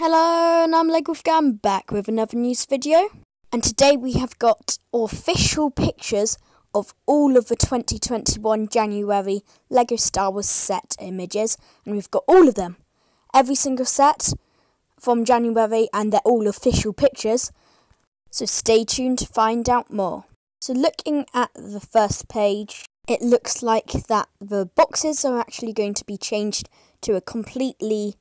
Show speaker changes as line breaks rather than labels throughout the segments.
Hello, and I'm LegoWolfGam back with another news video. And today we have got official pictures of all of the 2021 January LEGO Star Wars set images. And we've got all of them. Every single set from January and they're all official pictures. So stay tuned to find out more. So looking at the first page, it looks like that the boxes are actually going to be changed to a completely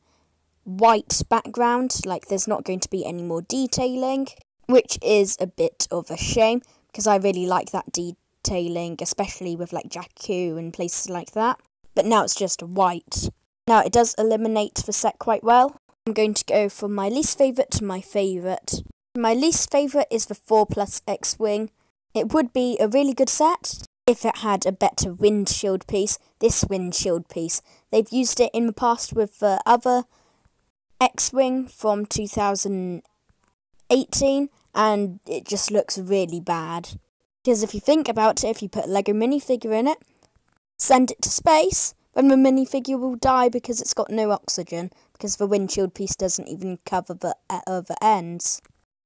white background, like there's not going to be any more detailing, which is a bit of a shame because I really like that detailing, especially with like Jakku and places like that. But now it's just white. Now it does eliminate the set quite well. I'm going to go from my least favourite to my favourite. My least favourite is the 4 Plus X-Wing. It would be a really good set if it had a better windshield piece, this windshield piece. They've used it in the past with the other X-Wing from 2018 and it just looks really bad. Because if you think about it, if you put a Lego minifigure in it, send it to space, then the minifigure will die because it's got no oxygen, because the windshield piece doesn't even cover the uh, other ends.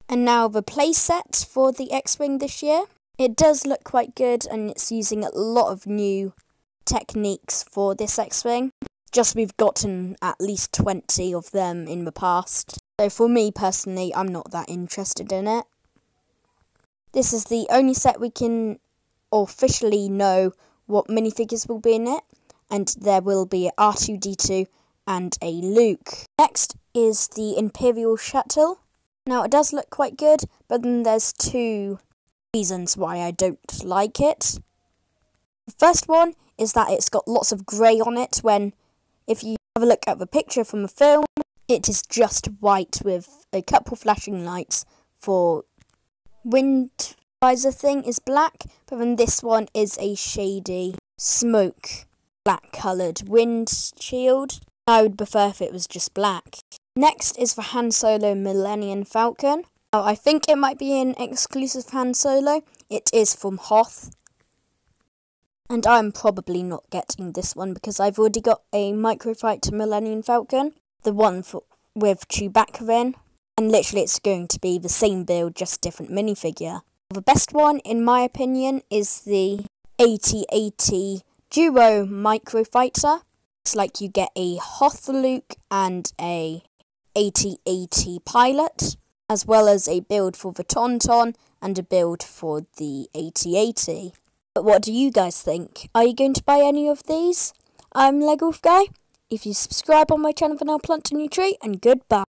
And now the playset for the X-Wing this year. It does look quite good and it's using a lot of new techniques for this X-Wing. Just we've gotten at least 20 of them in the past. So for me personally, I'm not that interested in it. This is the only set we can officially know what minifigures will be in it. And there will be a R2-D2 and a Luke. Next is the Imperial Shuttle. Now it does look quite good, but then there's two reasons why I don't like it. The first one is that it's got lots of grey on it when if you have a look at the picture from the film, it is just white with a couple flashing lights for wind visor thing is black, but then this one is a shady smoke black coloured windshield. I would prefer if it was just black. Next is the Han Solo Millennium Falcon. Now, I think it might be an exclusive Han Solo. It is from Hoth. And I'm probably not getting this one because I've already got a Microfighter Millennium Falcon, the one for, with Chewbacca in, and literally it's going to be the same build, just different minifigure. The best one, in my opinion, is the AT-AT Duo Microfighter. It's like you get a Hoth Luke and a AT-AT Pilot, as well as a build for the Tauntaun and a build for the AT-AT. But what do you guys think? Are you going to buy any of these? I'm LegoWolf Guy. If you subscribe on my channel, for I'll plant a new tree, and goodbye.